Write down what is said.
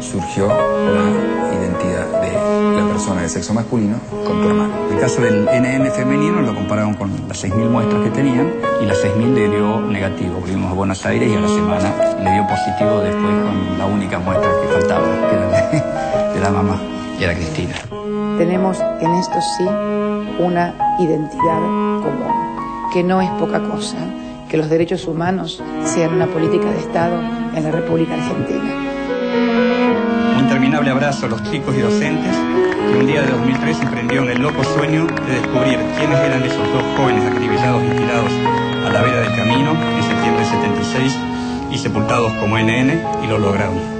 surgió la identidad de la persona de sexo masculino con tu hermano. El caso del NN femenino lo compararon con las 6.000 muestras que tenían y las 6.000 le dio negativo. Volvimos a Buenos Aires y a la semana le dio positivo después con la única muestra que faltaba, que era de, de la mamá, y era Cristina. Tenemos en esto sí una identidad común, que no es poca cosa que los derechos humanos sean una política de Estado en la República Argentina. Interminable abrazo a los chicos y docentes que un día de 2003 emprendieron el loco sueño de descubrir quiénes eran esos dos jóvenes acribillados y tirados a la vera del camino en septiembre de 76 y sepultados como NN y lo lograron.